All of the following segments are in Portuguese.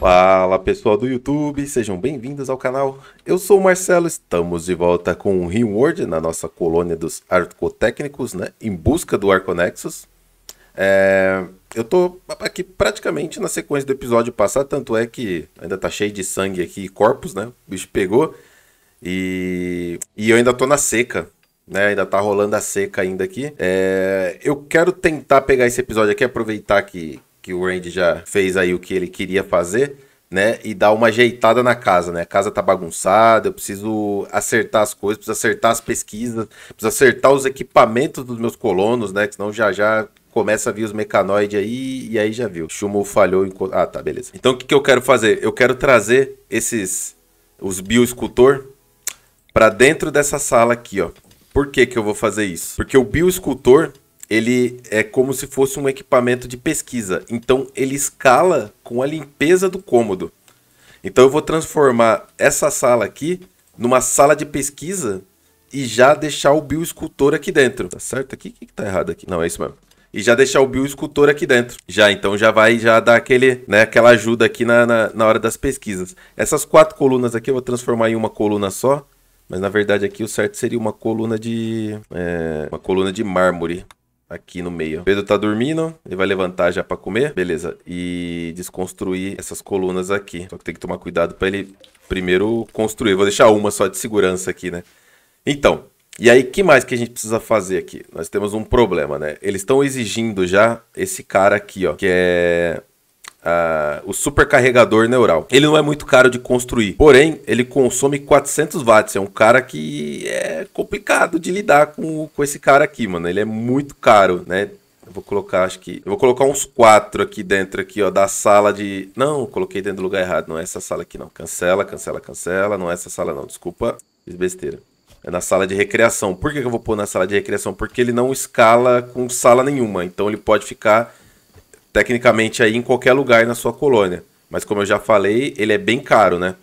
Fala pessoal do YouTube, sejam bem-vindos ao canal. Eu sou o Marcelo, estamos de volta com o Rimworld na nossa colônia dos arcotécnicos, né? Em busca do Arconexus. É... Eu tô aqui praticamente na sequência do episódio passado, tanto é que ainda tá cheio de sangue aqui e corpos, né? O bicho pegou. E, e eu ainda tô na seca, né? Ainda tá rolando a seca ainda aqui. É... Eu quero tentar pegar esse episódio aqui, aproveitar que, que o Randy já fez aí o que ele queria fazer, né? E dar uma ajeitada na casa, né? A casa tá bagunçada, eu preciso acertar as coisas, preciso acertar as pesquisas, preciso acertar os equipamentos dos meus colonos, né? Que senão já já começa a vir os mecanoides aí e aí já viu. Chumo falhou em... Ah, tá, beleza. Então o que, que eu quero fazer? Eu quero trazer esses os bioescultor para dentro dessa sala aqui, ó. Por que que eu vou fazer isso? Porque o bioescultor ele é como se fosse um equipamento de pesquisa. Então ele escala com a limpeza do cômodo. Então eu vou transformar essa sala aqui numa sala de pesquisa e já deixar o bioescultor aqui dentro. Tá certo aqui? O que, que tá errado aqui? Não, é isso mesmo. E já deixar o bioescultor aqui dentro. Já, então já vai já dar aquele, né, aquela ajuda aqui na, na, na hora das pesquisas. Essas quatro colunas aqui eu vou transformar em uma coluna só. Mas na verdade aqui o certo seria uma coluna de... É, uma coluna de mármore aqui no meio. Pedro tá dormindo, ele vai levantar já para comer, beleza. E desconstruir essas colunas aqui. Só que tem que tomar cuidado para ele primeiro construir. Vou deixar uma só de segurança aqui, né? Então, e aí que mais que a gente precisa fazer aqui? Nós temos um problema, né? Eles estão exigindo já esse cara aqui, ó, que é Uh, o supercarregador neural. Ele não é muito caro de construir, porém ele consome 400 watts. É um cara que é complicado de lidar com, com esse cara aqui, mano. Ele é muito caro, né? Eu vou colocar, acho que. Eu vou colocar uns quatro aqui dentro aqui, ó, da sala de. Não, coloquei dentro do lugar errado. Não é essa sala aqui, não. Cancela, cancela, cancela. Não é essa sala, não. Desculpa, fiz besteira. É na sala de recreação. Por que, eu vou pôr na sala de recreação? Porque ele não escala com sala nenhuma. Então ele pode ficar tecnicamente aí em qualquer lugar na sua colônia. Mas como eu já falei, ele é bem caro, né?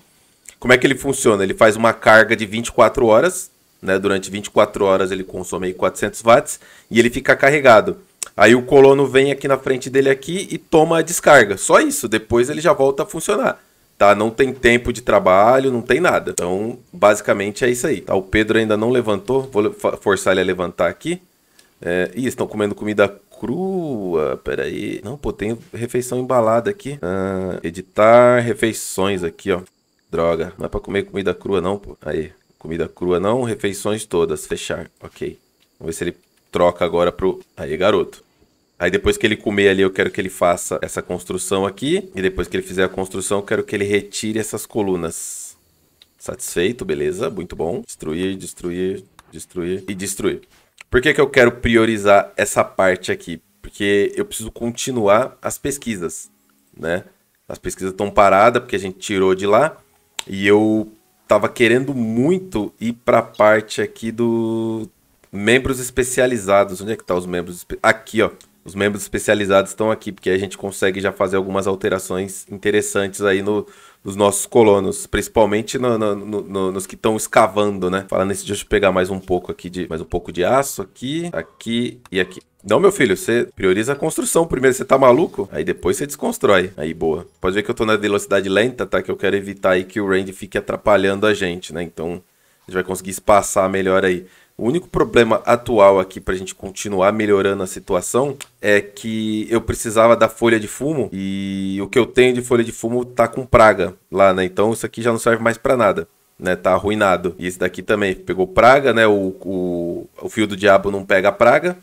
Como é que ele funciona? Ele faz uma carga de 24 horas, né? Durante 24 horas ele consome aí 400 watts e ele fica carregado. Aí o colono vem aqui na frente dele aqui e toma a descarga. Só isso, depois ele já volta a funcionar. Tá? Não tem tempo de trabalho, não tem nada. Então, basicamente é isso aí. Tá? O Pedro ainda não levantou, vou forçar ele a levantar aqui. É... Ih, estão comendo comida crua. Peraí. Não, pô, tem refeição embalada aqui. Ah, editar refeições aqui, ó. Droga. Não é pra comer comida crua, não, pô. Aí. Comida crua não, refeições todas. Fechar. Ok. Vamos ver se ele troca agora pro. Aí, garoto. Aí depois que ele comer ali, eu quero que ele faça essa construção aqui. E depois que ele fizer a construção, eu quero que ele retire essas colunas. Satisfeito, beleza. Muito bom. Destruir, destruir, destruir e destruir. Por que, que eu quero priorizar essa parte aqui? Porque eu preciso continuar as pesquisas, né? As pesquisas estão paradas porque a gente tirou de lá e eu tava querendo muito ir para a parte aqui do membros especializados. Onde é que tá os membros? Aqui, ó. Os membros especializados estão aqui porque a gente consegue já fazer algumas alterações interessantes aí no, dos nossos colonos, principalmente no, no, no, nos que estão escavando, né? Falando nesse, deixa eu pegar mais um pouco aqui de mais um pouco de aço aqui, aqui e aqui. Não, meu filho, você prioriza a construção primeiro, você tá maluco? Aí depois você desconstrói. Aí, boa. Pode ver que eu tô na velocidade lenta, tá? Que eu quero evitar aí que o Randy fique atrapalhando a gente, né? Então, a gente vai conseguir espaçar melhor aí. O único problema atual aqui para a gente continuar melhorando a situação é que eu precisava da folha de fumo e o que eu tenho de folha de fumo tá com praga lá, né? Então isso aqui já não serve mais para nada. Né, tá arruinado. E esse daqui também pegou praga, né? O, o, o fio do diabo não pega praga,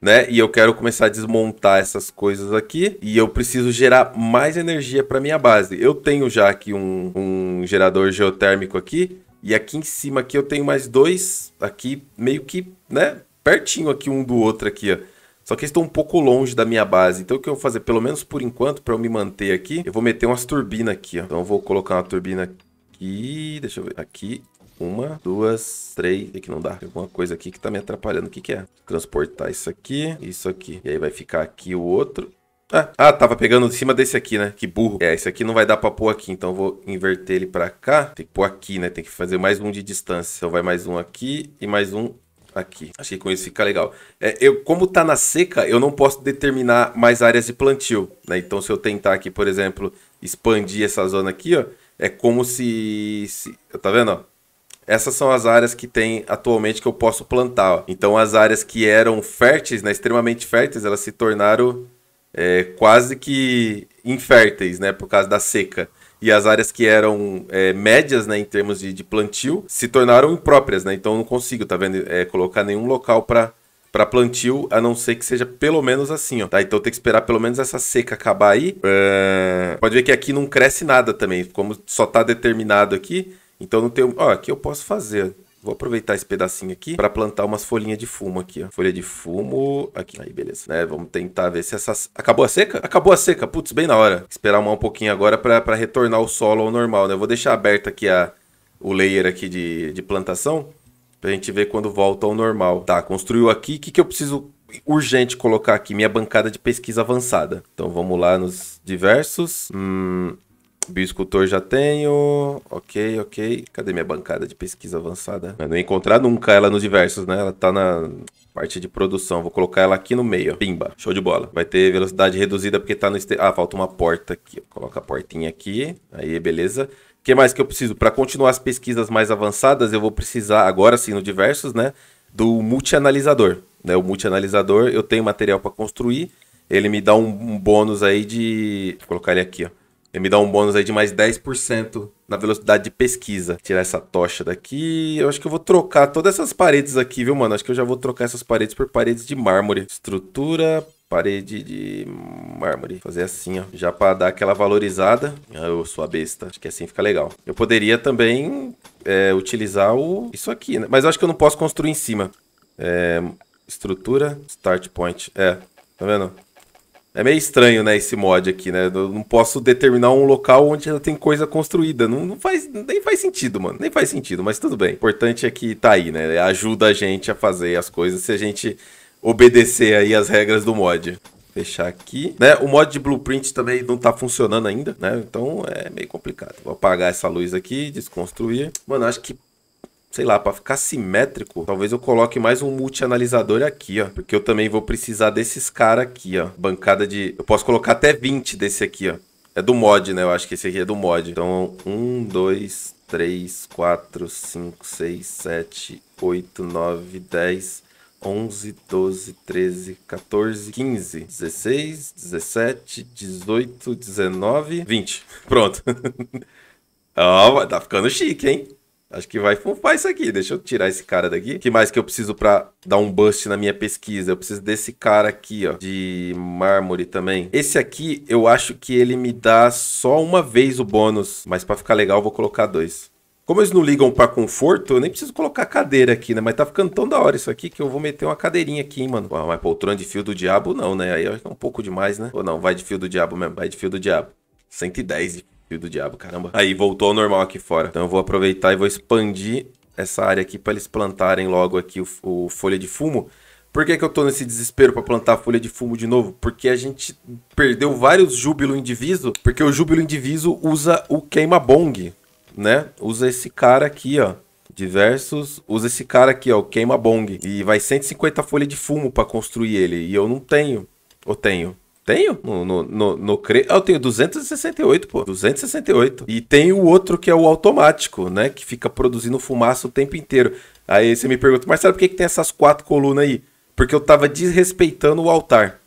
né? E eu quero começar a desmontar essas coisas aqui e eu preciso gerar mais energia para minha base. Eu tenho já aqui um, um gerador geotérmico aqui e aqui em cima aqui eu tenho mais dois aqui, meio que, né, pertinho aqui um do outro aqui, ó. Só que estão um pouco longe da minha base. Então o que eu vou fazer, pelo menos por enquanto, para eu me manter aqui, eu vou meter umas turbinas aqui, ó. Então eu vou colocar uma turbina aqui, deixa eu ver, aqui, uma, duas, três. Que não dá. Tem alguma coisa aqui que tá me atrapalhando. O que que é? Transportar isso aqui, isso aqui. E aí vai ficar aqui o outro. Ah, ah, tava pegando em cima desse aqui, né? Que burro. É, esse aqui não vai dar pra pôr aqui, então eu vou inverter ele pra cá. Tem que pôr aqui, né? Tem que fazer mais um de distância. Então vai mais um aqui e mais um aqui. Acho que com isso fica legal. É, eu, como tá na seca, eu não posso determinar mais áreas de plantio, né? Então se eu tentar aqui, por exemplo, expandir essa zona aqui, ó, é como se, se tá vendo, ó? Essas são as áreas que tem atualmente que eu posso plantar. Ó. Então as áreas que eram férteis, né, extremamente férteis, elas se tornaram é, quase que inférteis, né, por causa da seca. E as áreas que eram é, médias, né, em termos de, de, plantio, se tornaram impróprias, né? Então eu não consigo, tá vendo, é, colocar nenhum local para para plantio, a não ser que seja pelo menos assim, ó. Tá? Então tem que esperar pelo menos essa seca acabar aí. É... Pode ver que aqui não cresce nada também, como só tá determinado aqui. Então não tem. Ó, aqui eu posso fazer. Vou aproveitar esse pedacinho aqui para plantar umas folhinhas de fumo aqui, ó. Folha de fumo aqui. Aí, beleza. Né, vamos tentar ver se essas... Acabou a seca? Acabou a seca. Putz, bem na hora. Esperar um pouquinho agora para retornar o solo ao normal, né? Eu vou deixar aberto aqui a... o layer aqui de, de plantação pra gente ver quando volta ao normal. Tá, construiu aqui. O que, que eu preciso urgente colocar aqui? Minha bancada de pesquisa avançada. Então vamos lá nos diversos. Hum, Bioescultor já tenho. Ok, ok. Cadê minha bancada de pesquisa avançada? Eu não ia encontrar nunca ela nos diversos, né? Ela tá na parte de produção. Vou colocar ela aqui no meio. Pimba. Show de bola. Vai ter velocidade reduzida porque tá no... Este... Ah, falta uma porta aqui. Coloca a portinha aqui. Aí, beleza. O que mais que eu preciso? Para continuar as pesquisas mais avançadas, eu vou precisar, agora sim, no diversos, né? Do multianalisador. Né? O multianalisador, eu tenho material para construir. Ele me dá um, um bônus aí de... Vou colocar ele aqui, ó ele me dá um bônus aí de mais 10% na velocidade de pesquisa. Tirar essa tocha daqui. Eu acho que eu vou trocar todas essas paredes aqui, viu, mano? Acho que eu já vou trocar essas paredes por paredes de mármore. Estrutura, parede de mármore. Fazer assim, ó. Já para dar aquela valorizada. Ah, eu sou a besta. Acho que assim fica legal. Eu poderia também é, utilizar o... isso aqui, né? Mas eu acho que eu não posso construir em cima. É... Estrutura, start point. É, tá vendo? É meio estranho, né, esse mod aqui, né? Eu não posso determinar um local onde já tem coisa construída. Não, não faz, nem faz sentido, mano. Nem faz sentido, mas tudo bem. O importante é que tá aí, né? Ajuda a gente a fazer as coisas se a gente obedecer aí as regras do mod. Fechar aqui, né? O mod de blueprint também não tá funcionando ainda, né? Então é meio complicado. Vou apagar essa luz aqui, desconstruir. Mano, acho que sei lá, para ficar simétrico, talvez eu coloque mais um multi-analisador aqui, ó. Porque eu também vou precisar desses caras aqui, ó. Bancada de... Eu posso colocar até 20 desse aqui, ó. É do mod, né? Eu acho que esse aqui é do mod. Então, 1, 2, 3, 4, 5, 6, 7, 8, 9, 10, 11, 12, 13, 14, 15, 16, 17, 18, 19, 20. Pronto. Ó, oh, tá ficando chique, hein? Acho que vai fufar isso aqui. Deixa eu tirar esse cara daqui. O que mais que eu preciso para dar um boost na minha pesquisa? Eu preciso desse cara aqui, ó, de mármore também. Esse aqui, eu acho que ele me dá só uma vez o bônus, mas para ficar legal eu vou colocar dois. Como eles não ligam para conforto, eu nem preciso colocar cadeira aqui, né? Mas tá ficando tão da hora isso aqui que eu vou meter uma cadeirinha aqui, hein, mano. Pô, mas poltrona de fio do diabo não, né? Aí é um pouco demais, né? Ou não, vai de fio do diabo mesmo, vai de fio do diabo. 110 de Fio do diabo, caramba. Aí, voltou ao normal aqui fora. Então eu vou aproveitar e vou expandir essa área aqui para eles plantarem logo aqui o, o, folha de fumo. Por que, que eu tô nesse desespero para plantar folha de fumo de novo? Porque a gente perdeu vários júbilo indiviso, porque o júbilo indiviso usa o queima-bong, né? Usa esse cara aqui, ó. Diversos, usa esse cara aqui, ó, o queima-bong. E vai 150 folha de fumo para construir ele. E eu não tenho. Ou tenho? Tenho no, no, no, no cre... Eu tenho 268, pô. 268. E tem o outro que é o automático, né? Que fica produzindo fumaça o tempo inteiro. Aí você me pergunta, Marcelo, por que, que tem essas quatro colunas aí? Porque eu tava desrespeitando o altar.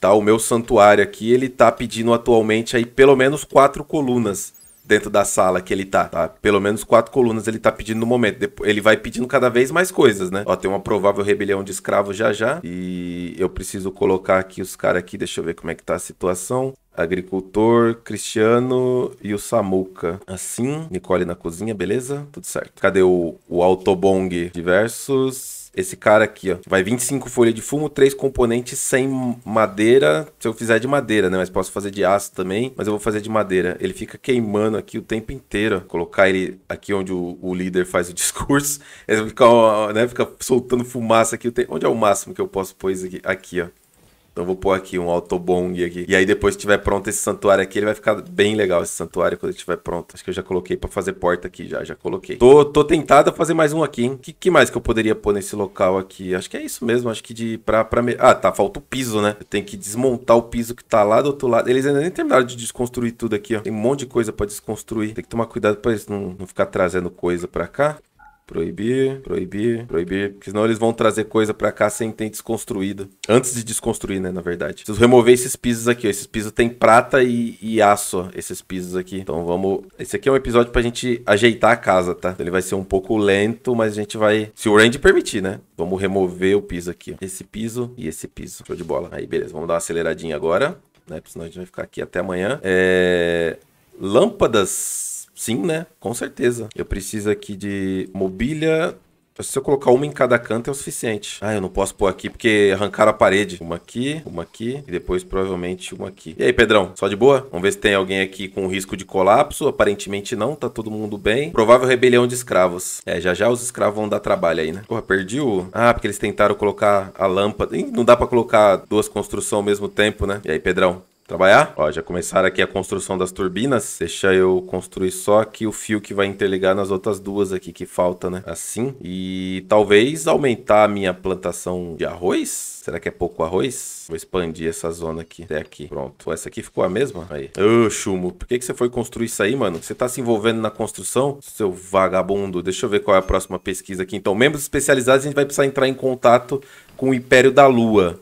Tá? O meu santuário aqui, ele tá pedindo atualmente aí pelo menos quatro colunas dentro da sala que ele tá, tá? Pelo menos quatro colunas ele tá pedindo no momento. Ele vai pedindo cada vez mais coisas, né? Ó, tem uma provável rebelião de escravos já já. E eu preciso colocar aqui os caras aqui, deixa eu ver como é que tá a situação. Agricultor, Cristiano e o Samuca. Assim, Nicole na cozinha, beleza? Tudo certo. Cadê o, o Autobong diversos? Esse cara aqui, ó. Vai 25 folhas de fumo, 3 componentes sem madeira. Se eu fizer de madeira, né? Mas posso fazer de aço também. Mas eu vou fazer de madeira. Ele fica queimando aqui o tempo inteiro. Colocar ele aqui onde o, o líder faz o discurso. Ele fica, né? fica soltando fumaça aqui. Onde é o máximo que eu posso pôr isso aqui? Aqui, ó. Então vou pôr aqui um autobong aqui. E aí depois que tiver pronto esse santuário aqui, ele vai ficar bem legal esse santuário quando ele estiver pronto. Acho que eu já coloquei para fazer porta aqui já, já coloquei. Tô, tô tentado a fazer mais um aqui, hein? Que, que, mais que eu poderia pôr nesse local aqui? Acho que é isso mesmo, acho que de pra, pra... Me... Ah, tá, falta o piso, né? Eu tenho que desmontar o piso que tá lá do outro lado. Eles ainda nem terminaram de desconstruir tudo aqui, ó. Tem um monte de coisa para desconstruir. Tem que tomar cuidado para eles não, não ficar trazendo coisa para cá. Proibir, proibir, proibir. Porque senão eles vão trazer coisa pra cá sem ter desconstruído. Antes de desconstruir, né? Na verdade. Preciso remover esses pisos aqui, ó. Esses pisos tem prata e, e aço, ó, Esses pisos aqui. Então vamos. Esse aqui é um episódio pra gente ajeitar a casa, tá? Ele vai ser um pouco lento, mas a gente vai. Se o range permitir, né? Vamos remover o piso aqui, ó. Esse piso e esse piso. Show de bola. Aí, beleza. Vamos dar uma aceleradinha agora. Né? Porque senão a gente vai ficar aqui até amanhã. É. Lâmpadas Sim, né? Com certeza. Eu preciso aqui de mobília. Se eu colocar uma em cada canto é o suficiente. Ah, eu não posso pôr aqui porque arrancaram a parede. Uma aqui, uma aqui e depois provavelmente uma aqui. E aí, Pedrão? Só de boa? Vamos ver se tem alguém aqui com risco de colapso. Aparentemente não, tá todo mundo bem. Provável rebelião de escravos. É, já já os escravos vão dar trabalho aí, né? Porra, perdi o... Ah, porque eles tentaram colocar a lâmpada. Ih, não dá pra colocar duas construções ao mesmo tempo, né? E aí, Pedrão? Trabalhar. Ó, já começaram aqui a construção das turbinas. Deixa eu construir só aqui o fio que vai interligar nas outras duas aqui que falta, né? Assim. E talvez aumentar a minha plantação de arroz. Será que é pouco arroz? Vou expandir essa zona aqui até aqui. Pronto. Essa aqui ficou a mesma? Aí. Ô, Chumo, por que, que você foi construir isso aí, mano? Você tá se envolvendo na construção? Seu vagabundo. Deixa eu ver qual é a próxima pesquisa aqui. Então, membros especializados, a gente vai precisar entrar em contato com o Império da Lua.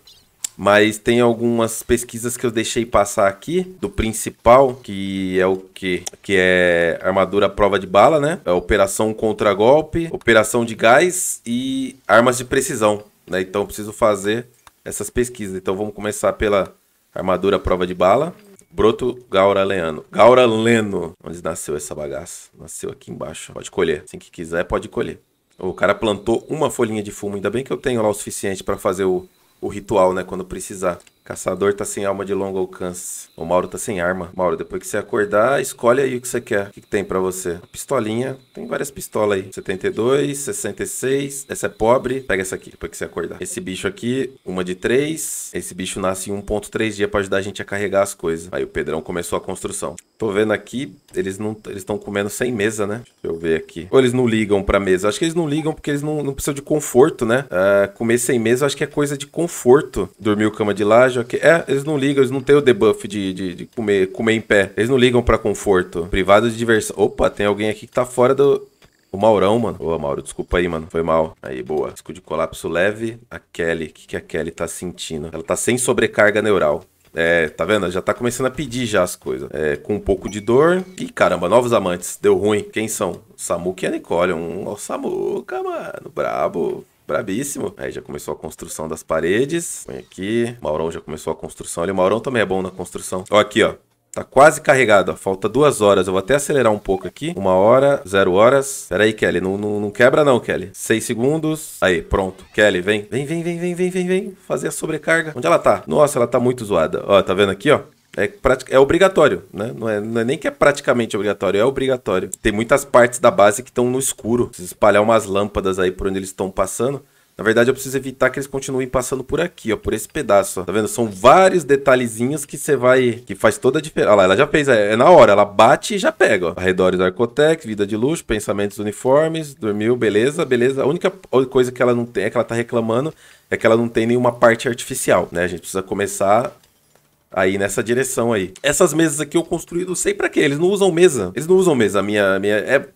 Mas tem algumas pesquisas que eu deixei passar aqui, do principal, que é o que? Que é armadura prova de bala, né? É operação contra golpe, operação de gás e armas de precisão, né? Então eu preciso fazer essas pesquisas. Então vamos começar pela armadura prova de bala. Broto Gaura Leano. Gaura Leno. Onde nasceu essa bagaça? Nasceu aqui embaixo. Pode colher. Assim que quiser, pode colher. O cara plantou uma folhinha de fumo. Ainda bem que eu tenho lá o suficiente para fazer o, o ritual, né? Quando precisar. Caçador tá sem alma de longo alcance. O Mauro tá sem arma. Mauro, depois que você acordar, escolhe aí o que você quer. O que, que tem para você? Pistolinha. Tem várias pistolas aí. 72, 66. Essa é pobre. Pega essa aqui depois que você acordar. Esse bicho aqui, uma de 3. Esse bicho nasce em 1.3 dia para ajudar a gente a carregar as coisas. Aí o Pedrão começou a construção. Tô vendo aqui, eles não eles estão comendo sem mesa, né? Deixa eu ver aqui. Ou eles não ligam pra mesa? Acho que eles não ligam porque eles não, não precisam de conforto, né? Uh, comer sem mesa, acho que é coisa de conforto. Dormir o cama de laje, ok. É, eles não ligam, eles não têm o debuff de, de, de comer, comer em pé. Eles não ligam pra conforto. Privado de diversão. Opa, tem alguém aqui que tá fora do, o Maurão, mano. Ô, Mauro, desculpa aí, mano. Foi mal. Aí, boa. Risco de colapso leve. A Kelly. O que, que a Kelly tá sentindo? Ela tá sem sobrecarga neural. É, tá vendo? Já tá começando a pedir já as coisas. É, com um pouco de dor. Ih, caramba, novos amantes. Deu ruim. Quem são? Samuca e a Nicole. Um, ó, Samuca, mano. Brabo. Brabíssimo. Aí já começou a construção das paredes. Põe aqui. Maurão já começou a construção. Ali, Maurão também é bom na construção. Ó, aqui, ó. Tá quase carregado, ó. Falta duas horas. Eu vou até acelerar um pouco aqui. Uma hora, zero horas. Pera aí, Kelly. Não, não, não quebra não, Kelly. Seis segundos. Aí, pronto. Kelly, vem. Vem, vem, vem, vem, vem, vem, vem. Fazer a sobrecarga. Onde ela tá? Nossa, ela tá muito zoada. Ó, tá vendo aqui, ó? É, é obrigatório, né? Não é, não é nem que é praticamente obrigatório, é obrigatório. Tem muitas partes da base que estão no escuro. Precisa espalhar umas lâmpadas aí por onde eles estão passando. Na verdade, eu preciso evitar que eles continuem passando por aqui, ó, por esse pedaço, ó. Tá vendo? São vários detalhezinhos que você vai... que faz toda a diferença. Olha lá, ela já fez, é, é na hora, ela bate e já pega, ó. Arredores do Arcotec, vida de luxo, pensamentos uniformes, dormiu, beleza, beleza. A única coisa que ela não tem, é que ela tá reclamando, é que ela não tem nenhuma parte artificial, né? A gente precisa começar aí nessa direção aí. Essas mesas aqui eu construí, não sei para quê, eles não usam mesa. Eles não usam mesa, a minha... minha é...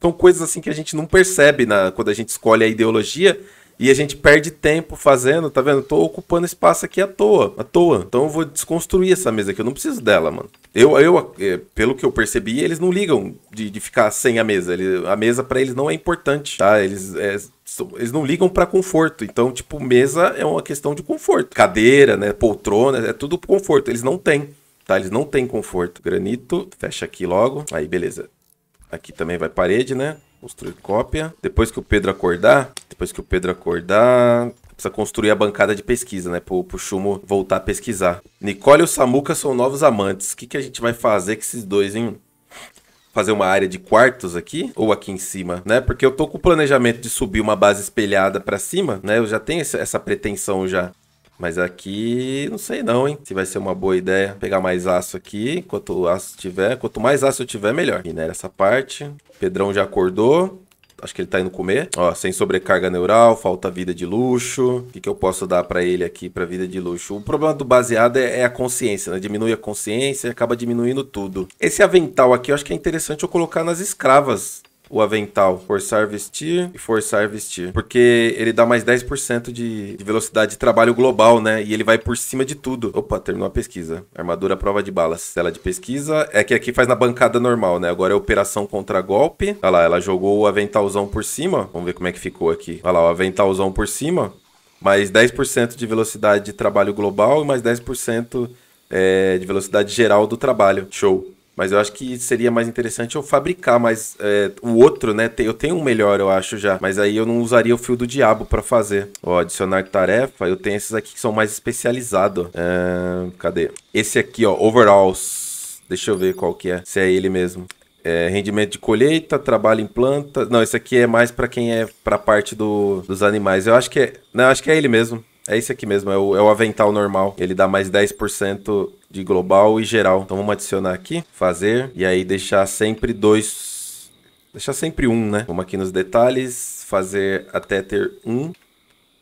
São coisas assim que a gente não percebe na, quando a gente escolhe a ideologia e a gente perde tempo fazendo, tá vendo? Tô ocupando espaço aqui à toa, à toa. Então eu vou desconstruir essa mesa aqui, eu não preciso dela, mano. Eu, eu é, pelo que eu percebi, eles não ligam de, de ficar sem a mesa. Ele, a mesa para eles não é importante, tá? Eles, é, eles não ligam para conforto. Então, tipo, mesa é uma questão de conforto. Cadeira, né? Poltrona, é tudo conforto. Eles não têm, tá? Eles não têm conforto. Granito, fecha aqui logo. Aí, beleza. Aqui também vai parede, né? Construir cópia. Depois que o Pedro acordar, depois que o Pedro acordar, precisa construir a bancada de pesquisa, né? Pro, pro Chumo voltar a pesquisar. Nicole e o Samuca são novos amantes. O que, que a gente vai fazer com esses dois, hein? Fazer uma área de quartos aqui ou aqui em cima, né? Porque eu tô com o planejamento de subir uma base espelhada para cima, né? Eu já tenho essa, essa pretensão já. Mas aqui, não sei não, hein? Se vai ser uma boa ideia pegar mais aço aqui. Quanto o aço tiver, quanto mais aço eu tiver, melhor. Minera essa parte. Pedrão já acordou. Acho que ele tá indo comer. Ó, sem sobrecarga neural, falta vida de luxo. O que, que eu posso dar para ele aqui para vida de luxo? O problema do baseado é, é, a consciência, né? Diminui a consciência e acaba diminuindo tudo. Esse avental aqui eu acho que é interessante eu colocar nas escravas o avental, forçar vestir e forçar vestir. Porque ele dá mais 10% de, de velocidade de trabalho global, né? E ele vai por cima de tudo. Opa, terminou a pesquisa. Armadura prova de balas. Tela de pesquisa. É que aqui faz na bancada normal, né? Agora é operação contra golpe. Olha lá, ela jogou o aventalzão por cima. Vamos ver como é que ficou aqui. Olha lá, o aventalzão por cima. Mais 10% de velocidade de trabalho global e mais 10% é, de velocidade geral do trabalho. Show. Mas eu acho que seria mais interessante eu fabricar mais é, o outro, né? Eu tenho um melhor, eu acho já. Mas aí eu não usaria o fio do diabo para fazer. Ó, adicionar tarefa. Eu tenho esses aqui que são mais especializados. É, cadê? Esse aqui, ó, overalls. Deixa eu ver qual que é. Se é ele mesmo. É, rendimento de colheita, trabalho em planta. Não, esse aqui é mais para quem é para parte do, dos animais. Eu acho que é, não, acho que é ele mesmo. É esse aqui mesmo, é o, é o avental normal. Ele dá mais 10% de global e geral. Então vamos adicionar aqui, fazer, e aí deixar sempre dois. Deixar sempre um, né? Vamos aqui nos detalhes, fazer até ter um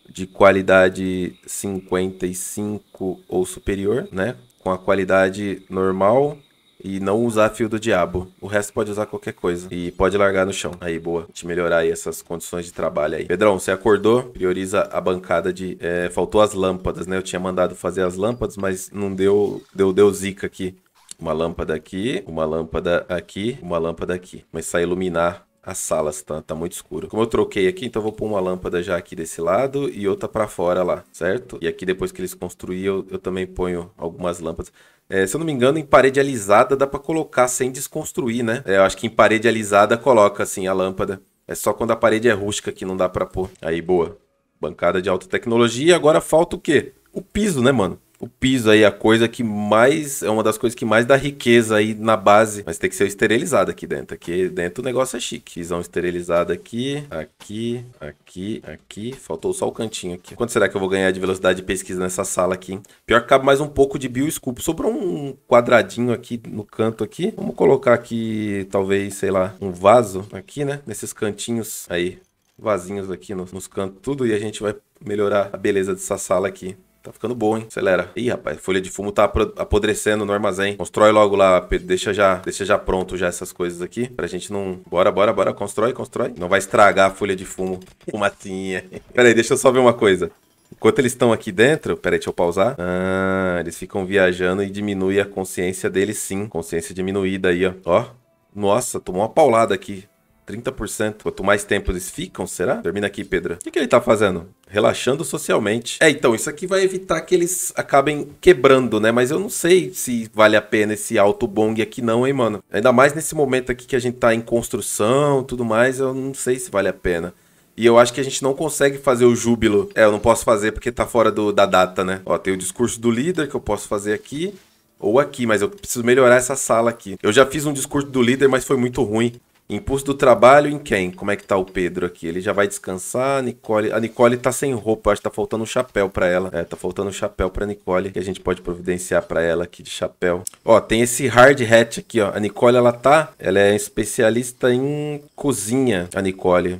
de qualidade 55 ou superior, né? Com a qualidade normal e não usar fio do diabo. O resto pode usar qualquer coisa. E pode largar no chão. Aí, boa. Te melhorar aí essas condições de trabalho aí. Pedrão, você acordou? Prioriza a bancada de... É, faltou as lâmpadas, né? Eu tinha mandado fazer as lâmpadas, mas não deu, deu, deu zica aqui. Uma lâmpada aqui, uma lâmpada aqui, uma lâmpada aqui. Mas sai iluminar as salas, tá, tá muito escuro. Como eu troquei aqui, então eu vou pôr uma lâmpada já aqui desse lado e outra para fora lá, certo? E aqui depois que eles construíram, eu, eu também ponho algumas lâmpadas. É, se eu não me engano, em parede alisada dá para colocar sem desconstruir, né? É, eu acho que em parede alisada coloca assim a lâmpada. É só quando a parede é rústica que não dá para pôr. Aí, boa. Bancada de alta tecnologia. Agora falta o quê? O piso, né, mano? O piso aí, a coisa que mais. É uma das coisas que mais dá riqueza aí na base. Mas tem que ser esterilizado aqui dentro. Aqui dentro o negócio é chique. Pisão esterilizado aqui, aqui, aqui, aqui. Faltou só o cantinho aqui. Quanto será que eu vou ganhar de velocidade de pesquisa nessa sala aqui? Pior que cabe mais um pouco de bioscoop. Sobrou um quadradinho aqui no canto aqui. Vamos colocar aqui, talvez, sei lá, um vaso aqui, né? Nesses cantinhos aí. Vazinhos aqui nos, nos cantos, tudo. E a gente vai melhorar a beleza dessa sala aqui. Tá ficando bom, hein? Acelera. Ih, rapaz, folha de fumo tá apodrecendo no armazém. Constrói logo lá. Deixa já, deixa já pronto já essas coisas aqui. Pra gente não... Bora, bora, bora. Constrói, constrói. Não vai estragar a folha de fumo. Fumacinha. Pera aí, deixa eu só ver uma coisa. Enquanto eles estão aqui dentro, peraí, deixa eu pausar. Ah, eles ficam viajando e diminui a consciência deles sim. Consciência diminuída aí, ó. Ó, nossa, tomou uma paulada aqui. 30%. Quanto mais tempo eles ficam, será? Termina aqui, Pedro. O que, ele tá fazendo? Relaxando socialmente. É, então, isso aqui vai evitar que eles acabem quebrando, né? Mas eu não sei se vale a pena esse alto bong aqui não, hein, mano? Ainda mais nesse momento aqui que a gente tá em construção tudo mais, eu não sei se vale a pena. E eu acho que a gente não consegue fazer o júbilo. É, eu não posso fazer porque tá fora do, da data, né? Ó, tem o discurso do líder que eu posso fazer aqui ou aqui, mas eu preciso melhorar essa sala aqui. Eu já fiz um discurso do líder, mas foi muito ruim. Impulso do trabalho em quem? Como é que tá o Pedro aqui? Ele já vai descansar. A Nicole, a Nicole tá sem roupa, acho que tá faltando um chapéu para ela. É, tá faltando um chapéu para Nicole que a gente pode providenciar para ela aqui de chapéu. Ó, tem esse hard hat aqui, ó. A Nicole ela tá, ela é especialista em cozinha, a Nicole.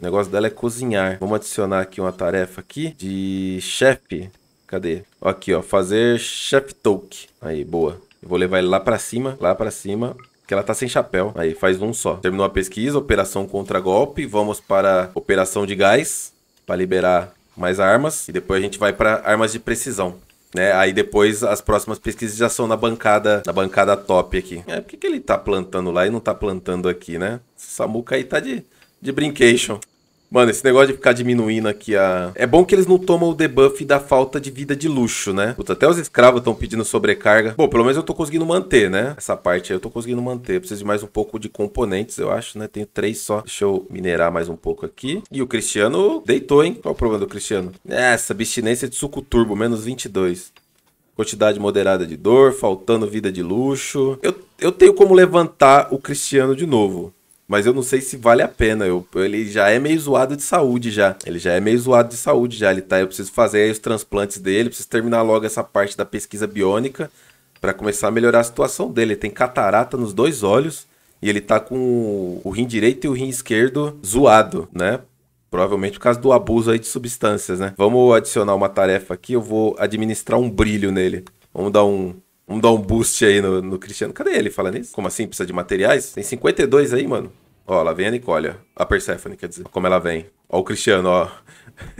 O negócio dela é cozinhar. Vamos adicionar aqui uma tarefa aqui de chefe. Cadê? Aqui, ó, fazer chef talk. Aí, boa. Eu vou levar ele lá para cima, lá para cima que ela tá sem chapéu. Aí, faz um só. Terminou a pesquisa, operação contra golpe. Vamos para operação de gás, para liberar mais armas. E depois a gente vai para armas de precisão. Né? Aí depois as próximas pesquisas já são na bancada, na bancada top aqui. É, por que, que ele tá plantando lá e não tá plantando aqui, né? Esse Samuca aí tá de, de brincation. Mano, esse negócio de ficar diminuindo aqui a. É bom que eles não tomam o debuff da falta de vida de luxo, né? Puta, até os escravos estão pedindo sobrecarga. Bom, pelo menos eu tô conseguindo manter, né? Essa parte aí eu tô conseguindo manter. preciso de mais um pouco de componentes, eu acho, né? Tenho três só. Deixa eu minerar mais um pouco aqui. E o Cristiano deitou, hein? Qual o problema do Cristiano? Essa abstinência de suco turbo, menos 22 quantidade moderada de dor, faltando vida de luxo. Eu, eu tenho como levantar o Cristiano de novo. Mas eu não sei se vale a pena. Eu, ele já é meio zoado de saúde já. Ele já é meio zoado de saúde já. Ele tá, eu preciso fazer os transplantes dele, preciso terminar logo essa parte da pesquisa biônica para começar a melhorar a situação dele. Ele tem catarata nos dois olhos e ele tá com o rim direito e o rim esquerdo zoado, né? Provavelmente por causa do abuso aí de substâncias, né? Vamos adicionar uma tarefa aqui, eu vou administrar um brilho nele. Vamos dar um, vamos dar um boost aí no, no Cristiano. Cadê ele? Fala nisso? Como assim? Precisa de materiais? Tem 52 aí, mano. Ó, lá vem a Nicole, ó. A Persephone, quer dizer. Como ela vem. Ó o Cristiano, ó.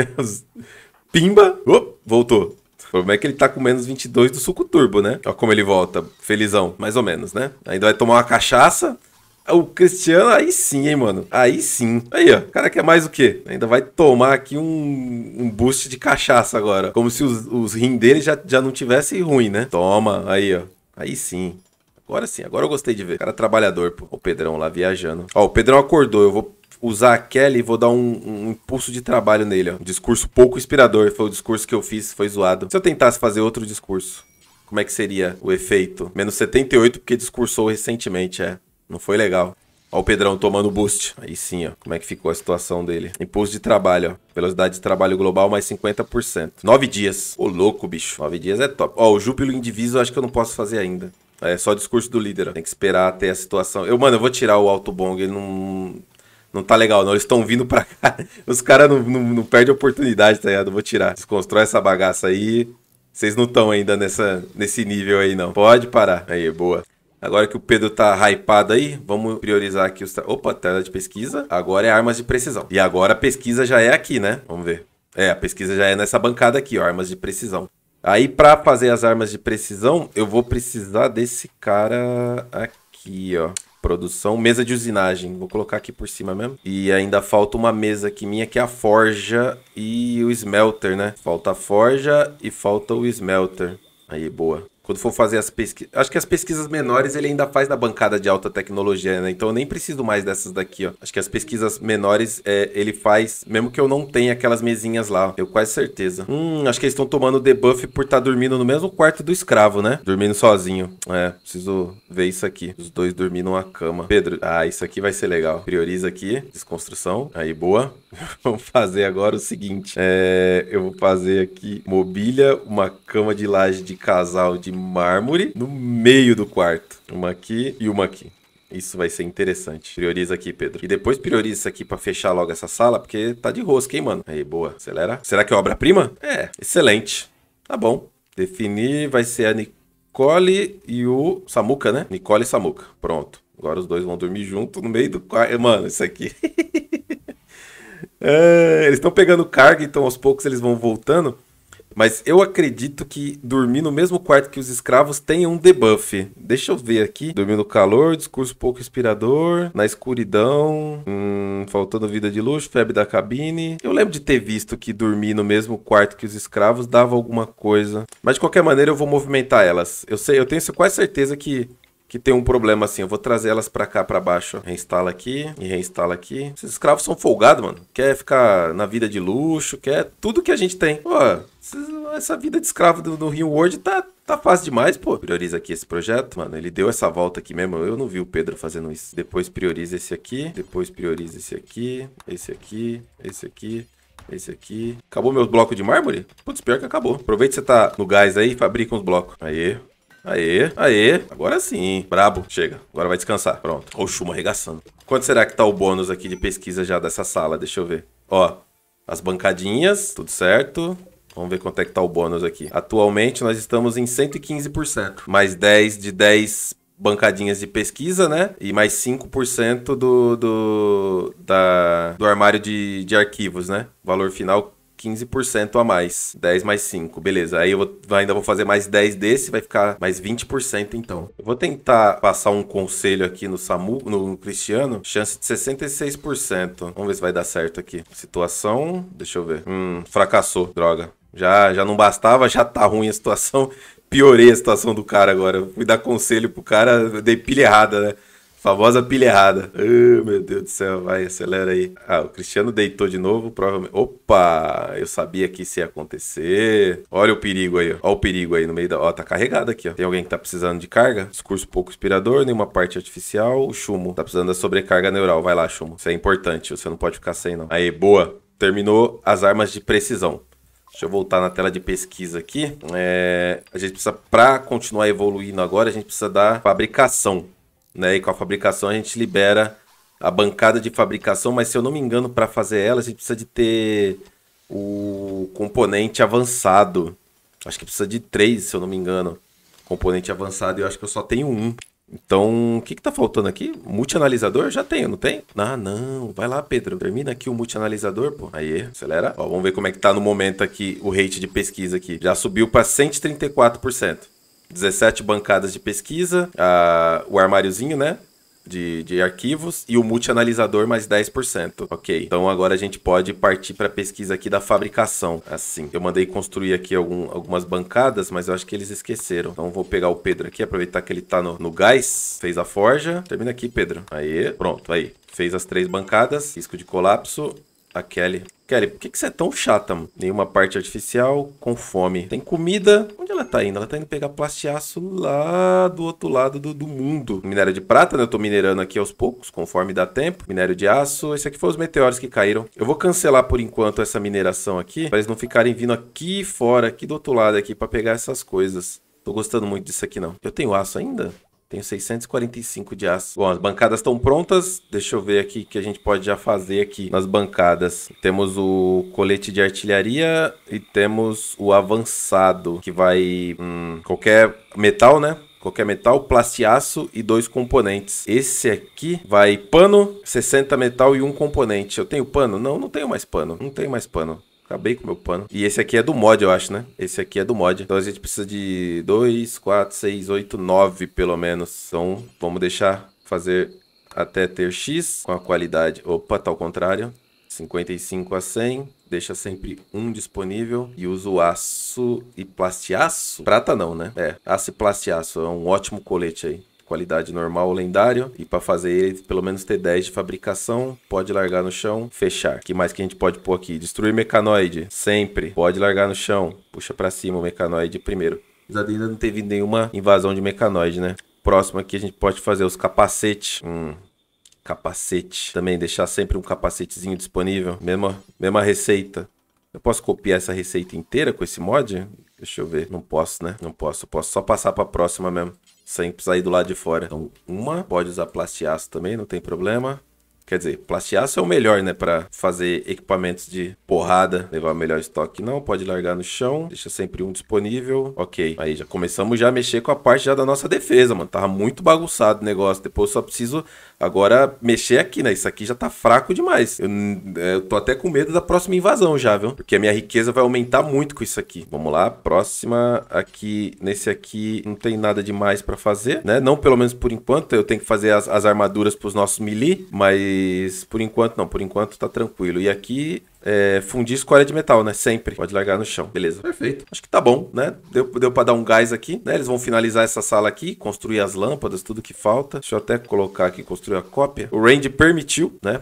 Pimba! Oh, voltou. O problema é que ele tá com menos 22 do suco turbo, né? Ó como ele volta. Felizão, mais ou menos, né? Ainda vai tomar uma cachaça. O Cristiano, aí sim, hein, mano. Aí sim. Aí, ó. O cara quer mais o quê? Ainda vai tomar aqui um, um boost de cachaça agora. Como se os, os rins dele já, já não tivesse ruim, né? Toma. Aí, ó. Aí sim. Agora sim, agora eu gostei de ver. Cara trabalhador, pô. O Pedrão lá viajando. Ó, o Pedrão acordou. Eu vou usar a Kelly e vou dar um, um, impulso de trabalho nele, ó. Um discurso pouco inspirador. Foi o discurso que eu fiz, foi zoado. Se eu tentasse fazer outro discurso, como é que seria o efeito? Menos 78 porque discursou recentemente, é. Não foi legal. Ó o Pedrão tomando boost. Aí sim, ó. Como é que ficou a situação dele? Impulso de trabalho, ó. Velocidade de trabalho global mais 50%. Nove dias. Ô, louco, bicho. Nove dias é top. Ó, o Júpilo Indiviso eu acho que eu não posso fazer ainda. É só discurso do líder, ó. Tem que esperar até a situação. Eu, mano, eu vou tirar o autobong. Ele não... Não tá legal, não. Eles estão vindo pra cá. Os caras não, não, não perdem oportunidade, tá ligado? Eu vou tirar. Desconstrói essa bagaça aí. Vocês não estão ainda nessa, nesse nível aí, não. Pode parar. Aí, boa. Agora que o Pedro tá hypado aí, vamos priorizar aqui os. Opa, tela de pesquisa. Agora é armas de precisão. E agora a pesquisa já é aqui, né? Vamos ver. É, a pesquisa já é nessa bancada aqui, ó, armas de precisão. Aí, para fazer as armas de precisão, eu vou precisar desse cara aqui, ó. Produção, mesa de usinagem. Vou colocar aqui por cima mesmo. E ainda falta uma mesa aqui minha, que é a forja e o smelter, né? Falta a forja e falta o smelter. Aí, boa quando for fazer as pesquisas. Acho que as pesquisas menores ele ainda faz na bancada de alta tecnologia, né? Então eu nem preciso mais dessas daqui, ó. Acho que as pesquisas menores é, ele faz, mesmo que eu não tenha aquelas mesinhas lá. Eu quase certeza. Hum, acho que eles estão tomando debuff por estar tá dormindo no mesmo quarto do escravo, né? Dormindo sozinho. É, preciso ver isso aqui. Os dois dormindo numa cama. Pedro, ah, isso aqui vai ser legal. Prioriza aqui, desconstrução. Aí, boa. Vamos fazer agora o seguinte. É, eu vou fazer aqui mobília, uma cama de laje de casal de mármore no meio do quarto. Uma aqui e uma aqui. Isso vai ser interessante. Prioriza aqui, Pedro. E depois prioriza isso aqui pra fechar logo essa sala, porque tá de rosca, hein, mano? Aí, boa. Acelera. Será que é obra-prima? É, excelente. Tá bom. Definir vai ser a Nicole e o Samuca, né? Nicole e Samuca. Pronto. Agora os dois vão dormir junto no meio do quarto. Mano, isso aqui. é, eles estão pegando carga, então aos poucos eles vão voltando. Mas eu acredito que dormir no mesmo quarto que os escravos tenha um debuff. Deixa eu ver aqui. Dormir no calor, discurso pouco inspirador, na escuridão, hum, faltando vida de luxo, febre da cabine. Eu lembro de ter visto que dormir no mesmo quarto que os escravos dava alguma coisa. Mas de qualquer maneira eu vou movimentar elas. Eu sei, eu tenho quase certeza que que tem um problema assim. Eu vou trazer elas pra cá, pra baixo. Reinstala aqui e reinstala aqui. Esses escravos são folgados, mano. Quer ficar na vida de luxo, quer tudo que a gente tem. Pô, essa vida de escravo do, do Rio World tá, tá fácil demais, pô. Prioriza aqui esse projeto, mano. Ele deu essa volta aqui mesmo. Eu não vi o Pedro fazendo isso. Depois prioriza esse aqui. Depois prioriza esse aqui. Esse aqui. Esse aqui. Esse aqui. Acabou meu bloco de mármore? Putz, pior que acabou. Aproveita que você tá no gás aí, fabrica uns blocos. Aí, Aê, aê, agora sim. Brabo, chega. Agora vai descansar. Pronto. Olha o Chuma arregaçando. Quanto será que tá o bônus aqui de pesquisa já dessa sala? Deixa eu ver. Ó, as bancadinhas, tudo certo. Vamos ver quanto é que tá o bônus aqui. Atualmente nós estamos em 115%. Mais 10 de 10 bancadinhas de pesquisa, né? E mais 5% do, do, da, do armário de, de arquivos, né? Valor final 15% a mais. 10 mais 5, beleza. Aí eu vou, ainda vou fazer mais 10 desse, vai ficar mais 20% então. Eu vou tentar passar um conselho aqui no Samu, no Cristiano, chance de 66%. Vamos ver se vai dar certo aqui. Situação, deixa eu ver. Hum, fracassou, droga. Já, já não bastava, já tá ruim a situação. Piorei a situação do cara agora. fui dar conselho pro cara, dei pilha errada, né? Famosa pilha errada. Oh, meu Deus do céu, vai, acelera aí. Ah, o Cristiano deitou de novo, provavelmente. Opa, eu sabia que isso ia acontecer. Olha o perigo aí, ó. Olha o perigo aí no meio da. Ó, tá carregado aqui, ó. Tem alguém que tá precisando de carga? Discurso pouco inspirador, nenhuma parte artificial. O Chumo tá precisando da sobrecarga neural. Vai lá, Chumo. Isso é importante, você não pode ficar sem, não. Aí, boa. Terminou as armas de precisão. Deixa eu voltar na tela de pesquisa aqui. É, a gente precisa, para continuar evoluindo agora, a gente precisa da fabricação né? E com a fabricação a gente libera a bancada de fabricação, mas se eu não me engano, para fazer ela, a gente precisa de ter o componente avançado. Acho que precisa de três, se eu não me engano. Componente avançado, eu acho que eu só tenho um. Então, o que que tá faltando aqui? Multianalisador? Já tenho, não tem? Ah, não. Vai lá, Pedro. Termina aqui o multianalisador, pô. Aí, acelera. Ó, vamos ver como é que tá no momento aqui o rate de pesquisa aqui. Já subiu para 134%. 17 bancadas de pesquisa, a, o armáriozinho, né? De, de, arquivos e o multianalisador mais 10%. Ok. Então agora a gente pode partir para a pesquisa aqui da fabricação. Assim, eu mandei construir aqui algum, algumas bancadas, mas eu acho que eles esqueceram. Então vou pegar o Pedro aqui, aproveitar que ele está no, no gás. Fez a forja. Termina aqui, Pedro. Aí, pronto, aí. Fez as três bancadas. Risco de colapso. A Kelly. Kelly, por que, que você é tão chata, mano? Nenhuma parte artificial, com fome. Tem comida. Onde ela tá indo? Ela tá indo pegar plastiaço lá do outro lado do, do mundo. Minério de prata, né? Eu tô minerando aqui aos poucos, conforme dá tempo. Minério de aço. Esse aqui foi os meteoros que caíram. Eu vou cancelar por enquanto essa mineração aqui, para eles não ficarem vindo aqui fora, aqui do outro lado aqui, para pegar essas coisas. Tô gostando muito disso aqui, não. Eu tenho aço ainda? Tenho 645 de aço. Bom, as bancadas estão prontas. Deixa eu ver aqui que a gente pode já fazer aqui nas bancadas. Temos o colete de artilharia e temos o avançado, que vai... Hum, qualquer metal, né? qualquer metal, plastiaço e dois componentes. Esse aqui vai pano, 60 metal e um componente. Eu tenho pano? Não, não tenho mais pano. Não tenho mais pano. Acabei com meu pano. E esse aqui é do mod, eu acho, né? Esse aqui é do mod. Então a gente precisa de 2, 4, 6, 8, 9 pelo menos. Então vamos deixar fazer até ter X com a qualidade. Opa, tá ao contrário. 55 a 100. Deixa sempre um disponível. E uso aço e plastiaço. Prata não, né? É, aço e plastiaço. É um ótimo colete aí qualidade normal ou lendário. E para fazer ele, pelo menos ter 10 de fabricação, pode largar no chão, fechar. que mais que a gente pode pôr aqui? Destruir mecanoide, sempre. Pode largar no chão, puxa para cima o mecanoide primeiro. Apesar ainda não teve nenhuma invasão de mecanoide, né? Próximo aqui a gente pode fazer os capacetes. Hum, capacete. Também deixar sempre um capacetezinho disponível. Mesma, mesma receita. Eu posso copiar essa receita inteira com esse mod? Deixa eu ver. Não posso, né? Não posso. Eu posso só passar para a próxima mesmo sem sair do lado de fora. Então, uma, pode usar plastiaço também, não tem problema. Quer dizer, plastiaço é o melhor, né? Para fazer equipamentos de porrada, levar melhor estoque. Não, pode largar no chão, deixa sempre um disponível. Ok, aí já começamos já a mexer com a parte já da nossa defesa, mano. Tava muito bagunçado o negócio. Depois só preciso agora mexer aqui, né? Isso aqui já tá fraco demais. Eu, é, eu tô até com medo da próxima invasão já, viu? Porque a minha riqueza vai aumentar muito com isso aqui. Vamos lá, próxima aqui. Nesse aqui não tem nada demais para fazer, né? Não pelo menos por enquanto. Eu tenho que fazer as, as armaduras pros nossos melee, mas mas por enquanto não, por enquanto tá tranquilo. E aqui é, fundir escória de metal, né? Sempre. Pode largar no chão. Beleza. Perfeito. Acho que tá bom, né? Deu, deu pra dar um gás aqui, né? Eles vão finalizar essa sala aqui, construir as lâmpadas, tudo que falta. Deixa eu até colocar aqui, construir a cópia. O Range permitiu, né?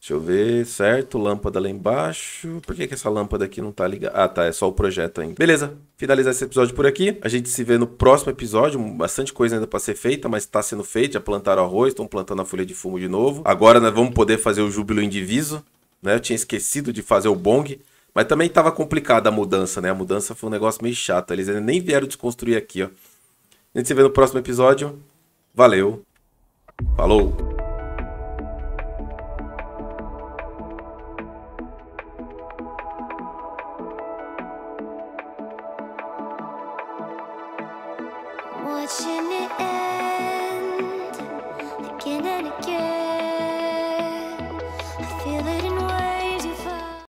Deixa eu ver, certo, lâmpada lá embaixo. Por que, que essa lâmpada aqui não tá ligada? Ah, tá, é só o projeto ainda. Beleza, finalizar esse episódio por aqui. A gente se vê no próximo episódio. Bastante coisa ainda para ser feita, mas tá sendo feita. Já plantaram arroz, estão plantando a folha de fumo de novo. Agora nós vamos poder fazer o júbilo indiviso, né? Eu tinha esquecido de fazer o bong. Mas também tava complicada a mudança, né? A mudança foi um negócio meio chato. Eles ainda nem vieram desconstruir aqui, ó. A gente se vê no próximo episódio. Valeu. Falou!